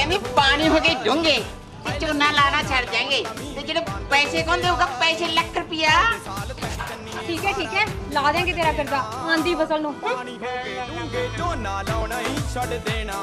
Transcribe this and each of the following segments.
ਕਹਿੰਦੀ ਪਾਣੀ ਹੋ ਕੇ ਡੂੰਗੇ ਤੇ ਝੋਨਾ ਲਾਣਾ ਛੱਡ ਜਾਾਂਗੇ ਤੇ ਜਿਹੜੇ ਪੈਸੇ ਕੌਣ ਦੇਊਗਾ ਪੈਸੇ ਲੱਖ ਰੁਪਿਆ ਠੀਕ ਹੈ ਠੀਕ ਹੈ ਲਾ ਦੇਾਂਗੇ ਤੇਰਾ ਕਰਜ਼ਾ ਆਂਦੀ ਫਸਲ ਨੂੰ। ਪਾਣੀ ਹੋ ਕੇ ਡੂੰਗੇ ਝੋਨਾ ਲਾਉਣਾ ਹੀ ਛੱਡ ਦੇਣਾ।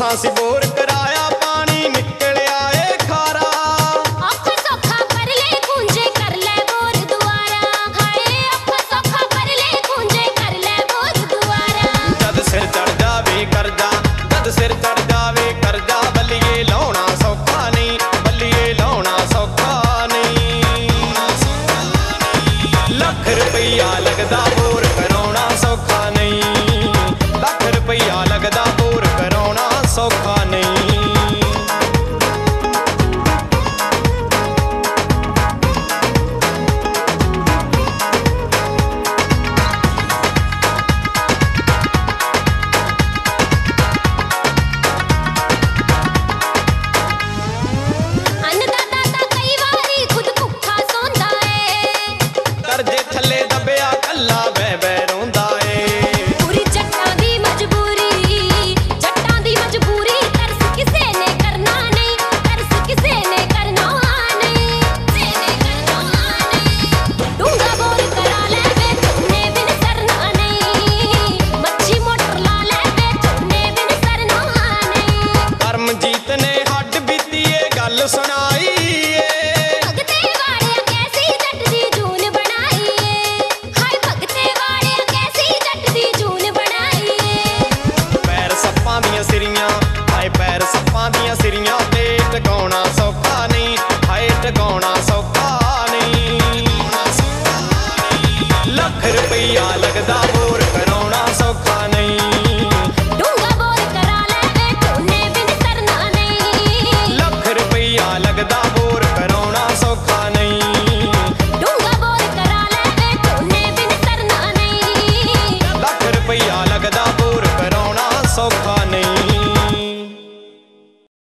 ਸਾਂ ਸੀ ਬੋਰ ਕਰਾ sitting on